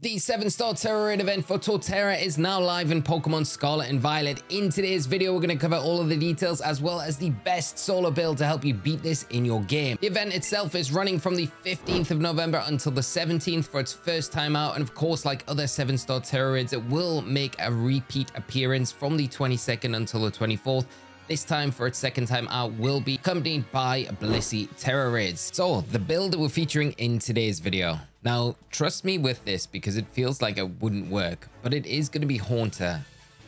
The 7-star Tera Raid event for Torterra is now live in Pokemon Scarlet and Violet. In today's video, we're going to cover all of the details as well as the best solo build to help you beat this in your game. The event itself is running from the 15th of November until the 17th for its first time out. And of course, like other 7-star Tera Raids, it will make a repeat appearance from the 22nd until the 24th this time for its second time out will be accompanied by Blissey Tera Raids. So the build that we're featuring in today's video. Now, trust me with this because it feels like it wouldn't work, but it is going to be Haunter.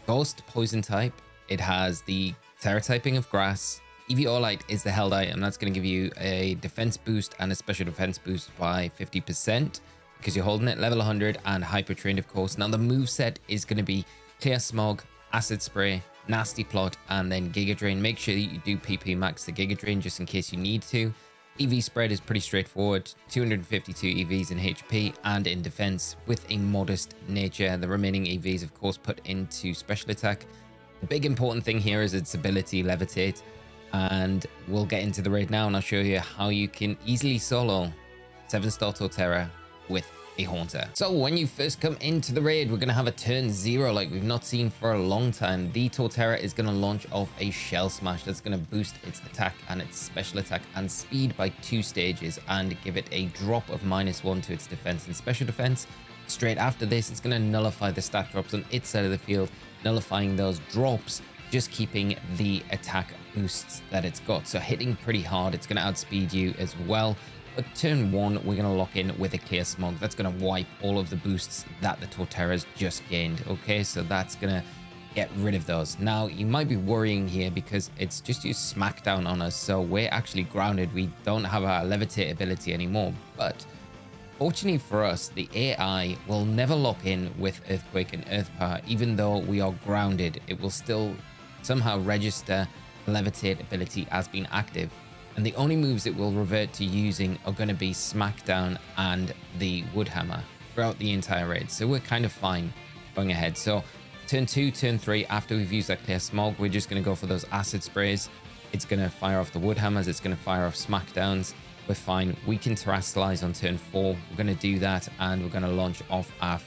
Ghost Poison type. It has the Tera typing of Grass. Eviolite is the held item. That's going to give you a defense boost and a special defense boost by 50% because you're holding it level 100 and hyper trained, of course. Now, the move set is going to be Clear Smog, Acid Spray, Nasty Plot, and then Giga Drain. Make sure that you do PP max the Giga Drain just in case you need to. EV spread is pretty straightforward 252 EVs in HP and in defense with a modest nature. The remaining EVs, of course, put into special attack. The big important thing here is its ability levitate, and we'll get into the raid now and I'll show you how you can easily solo 7 star Torterra with a Haunter. So when you first come into the raid, we're going to have a turn zero like we've not seen for a long time. The Torterra is going to launch off a Shell Smash that's going to boost its attack and its special attack and speed by two stages and give it a drop of minus one to its defense and special defense. Straight after this, it's going to nullify the stat drops on its side of the field, nullifying those drops just keeping the attack boosts that it's got. So hitting pretty hard, it's going to outspeed you as well. But turn one, we're going to lock in with a Clear Smog. That's going to wipe all of the boosts that the Torterra's just gained. Okay, so that's going to get rid of those. Now, you might be worrying here because it's just used Smackdown on us. So we're actually grounded. We don't have our Levitate ability anymore. But fortunately for us, the AI will never lock in with Earthquake and Earth Power. Even though we are grounded, it will still somehow register Levitate ability as being active and the only moves it will revert to using are going to be Smackdown and the Woodhammer throughout the entire raid. So we're kind of fine going ahead. So turn two, turn three, after we've used that clear smog, we're just going to go for those acid sprays. It's going to fire off the Woodhammers. It's going to fire off Smackdowns. We're fine. We can Terastallize on turn four. We're going to do that and we're going to launch off our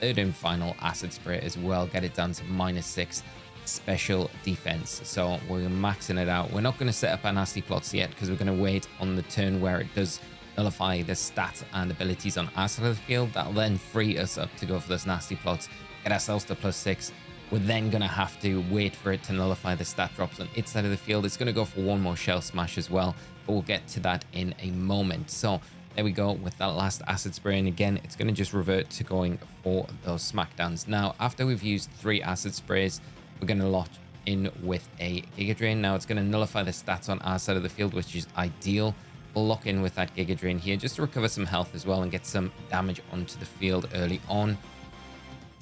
third and final acid spray as well. Get it down to minus six special defense. So we're maxing it out. We're not going to set up our nasty plots yet because we're going to wait on the turn where it does nullify the stats and abilities on our side of the field. That'll then free us up to go for those nasty plots, get ourselves to plus six. We're then going to have to wait for it to nullify the stat drops on its side of the field. It's going to go for one more shell smash as well, but we'll get to that in a moment. So there we go with that last acid spray. And again, it's going to just revert to going for those smackdowns. Now, after we've used three acid sprays, we're going to lock in with a Giga Drain. Now it's going to nullify the stats on our side of the field, which is ideal. We'll lock in with that Giga Drain here just to recover some health as well and get some damage onto the field early on.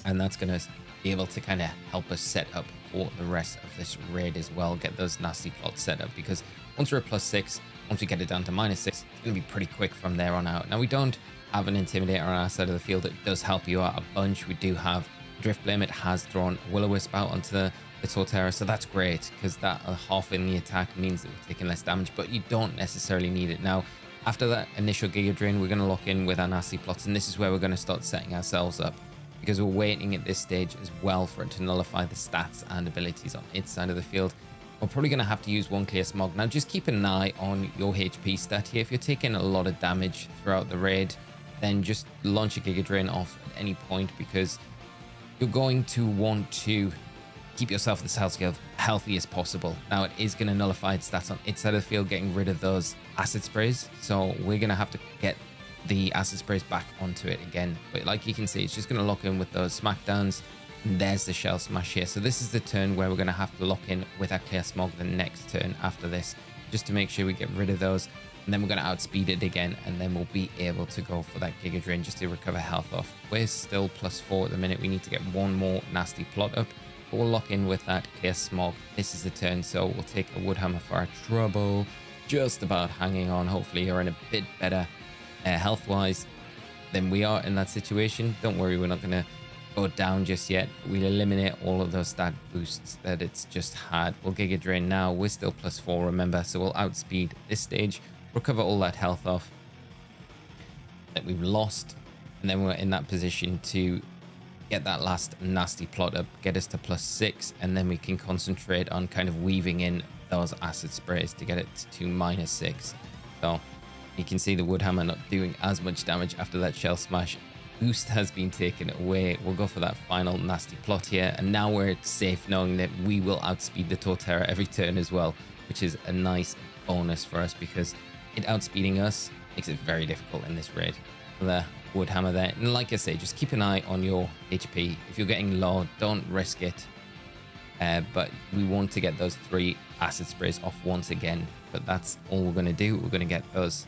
And that's going to be able to kind of help us set up for the rest of this raid as well. Get those nasty plots set up because once we're at plus six, once we get it down to minus six, it's going to be pretty quick from there on out. Now we don't have an Intimidator on our side of the field. It does help you out a bunch. We do have Drifblim, it has thrown Will-O-Wisp out onto the, the Torterra, so that's great because that uh, half in the attack means that we're taking less damage, but you don't necessarily need it. Now, after that initial Giga Drain, we're going to lock in with our nasty plots, and this is where we're going to start setting ourselves up because we're waiting at this stage as well for it to nullify the stats and abilities on its side of the field. We're probably going to have to use one clear smog. Now, just keep an eye on your HP stat here. If you're taking a lot of damage throughout the raid, then just launch a Giga Drain off at any point because you're going to want to keep yourself the as healthy, healthy as possible. Now, it is going to nullify its stats on its side of the field, getting rid of those acid sprays. So we're going to have to get the acid sprays back onto it again. But like you can see, it's just going to lock in with those smackdowns. And there's the shell smash here. So this is the turn where we're going to have to lock in with our clear smog the next turn after this, just to make sure we get rid of those and then we're going to outspeed it again and then we'll be able to go for that Giga Drain just to recover health off. We're still plus four at the minute. We need to get one more nasty plot up, but we'll lock in with that Clear Smog. This is the turn, so we'll take a Woodhammer for our trouble. Just about hanging on. Hopefully you're in a bit better uh, health-wise than we are in that situation. Don't worry, we're not going to go down just yet. We'll eliminate all of those stat boosts that it's just had. We'll Giga Drain now. We're still plus four, remember, so we'll outspeed this stage recover all that health off that we've lost. And then we're in that position to get that last nasty plot up, get us to plus six, and then we can concentrate on kind of weaving in those acid sprays to get it to minus six. So you can see the Woodhammer not doing as much damage after that shell smash. Boost has been taken away. We'll go for that final nasty plot here. And now we're safe knowing that we will outspeed the Torterra every turn as well, which is a nice bonus for us because it outspeeding us makes it very difficult in this raid. The wood hammer there. And like I say, just keep an eye on your HP. If you're getting low, don't risk it. Uh, but we want to get those three acid sprays off once again. But that's all we're going to do. We're going to get those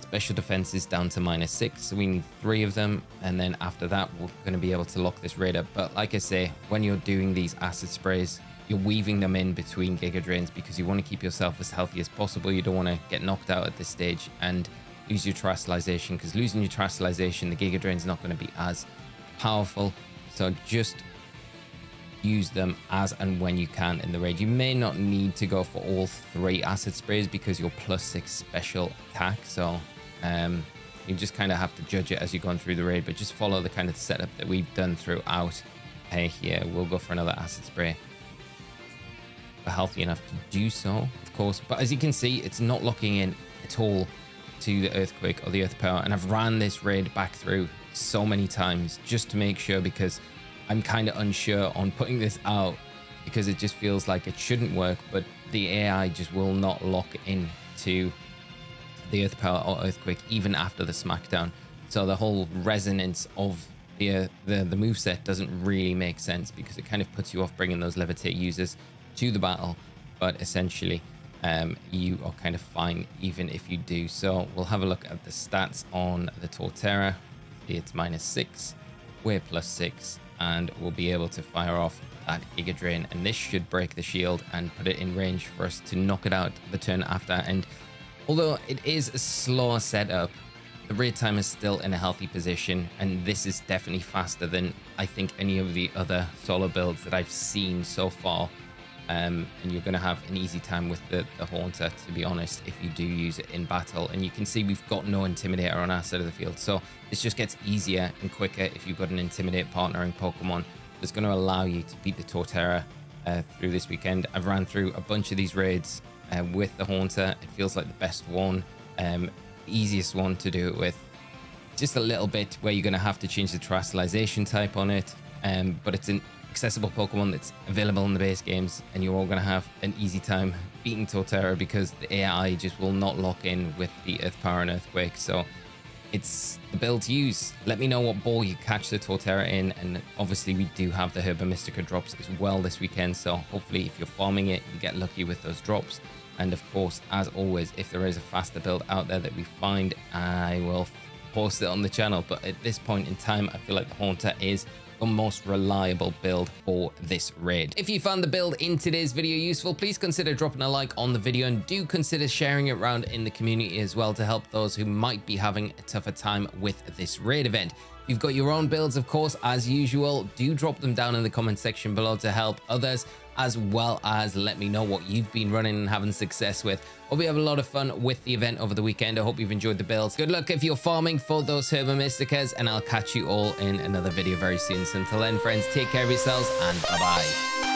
special defenses down to minus six. So we need three of them. And then after that, we're going to be able to lock this raid up. But like I say, when you're doing these acid sprays, you're weaving them in between Giga Drains because you want to keep yourself as healthy as possible. You don't want to get knocked out at this stage and lose your terastallization because losing your terastallization, the Giga Drain is not going to be as powerful. So just use them as and when you can in the raid. You may not need to go for all three acid sprays because you're plus six special attack. So um, you just kind of have to judge it as you're going through the raid, but just follow the kind of setup that we've done throughout. Hey, here, we'll go for another acid spray. We're healthy enough to do so, of course. But as you can see, it's not locking in at all to the earthquake or the earth power. And I've ran this raid back through so many times just to make sure because I'm kind of unsure on putting this out because it just feels like it shouldn't work, but the AI just will not lock in to the Earth Power or Earthquake even after the Smackdown. So the whole resonance of the uh, the the move set doesn't really make sense because it kind of puts you off bringing those levitate users to the battle, but essentially um, you are kind of fine even if you do. So we'll have a look at the stats on the Torterra. It's minus six, we're plus six, and we'll be able to fire off that Giga Drain. And this should break the shield and put it in range for us to knock it out the turn after. And Although it is a slower setup, the raid time is still in a healthy position, and this is definitely faster than I think any of the other solo builds that I've seen so far. Um, and you're going to have an easy time with the, the Haunter, to be honest, if you do use it in battle. And you can see we've got no Intimidator on our side of the field, so this just gets easier and quicker if you've got an Intimidate partnering Pokemon that's going to allow you to beat the Torterra uh, through this weekend. I've ran through a bunch of these raids uh, with the Haunter. It feels like the best one, um, easiest one to do it with. Just a little bit where you're going to have to change the terastallization type on it, um, but it's an accessible Pokemon that's available in the base games, and you're all going to have an easy time beating Torterra because the AI just will not lock in with the Earth Power and Earthquake. So it's the build to use. Let me know what ball you catch the Torterra in, and obviously we do have the Herba Mystica drops as well this weekend, so hopefully if you're farming it, you get lucky with those drops. And of course, as always, if there is a faster build out there that we find, I will post it on the channel. But at this point in time, I feel like the Haunter is most reliable build for this raid. If you found the build in today's video useful, please consider dropping a like on the video and do consider sharing it around in the community as well to help those who might be having a tougher time with this raid event. You've got your own builds, of course, as usual, do drop them down in the comment section below to help others as well as let me know what you've been running and having success with. Hope you have a lot of fun with the event over the weekend. I hope you've enjoyed the builds. Good luck if you're farming for those Herba Mysticas, and I'll catch you all in another video very soon. So until then, friends, take care of yourselves and bye-bye.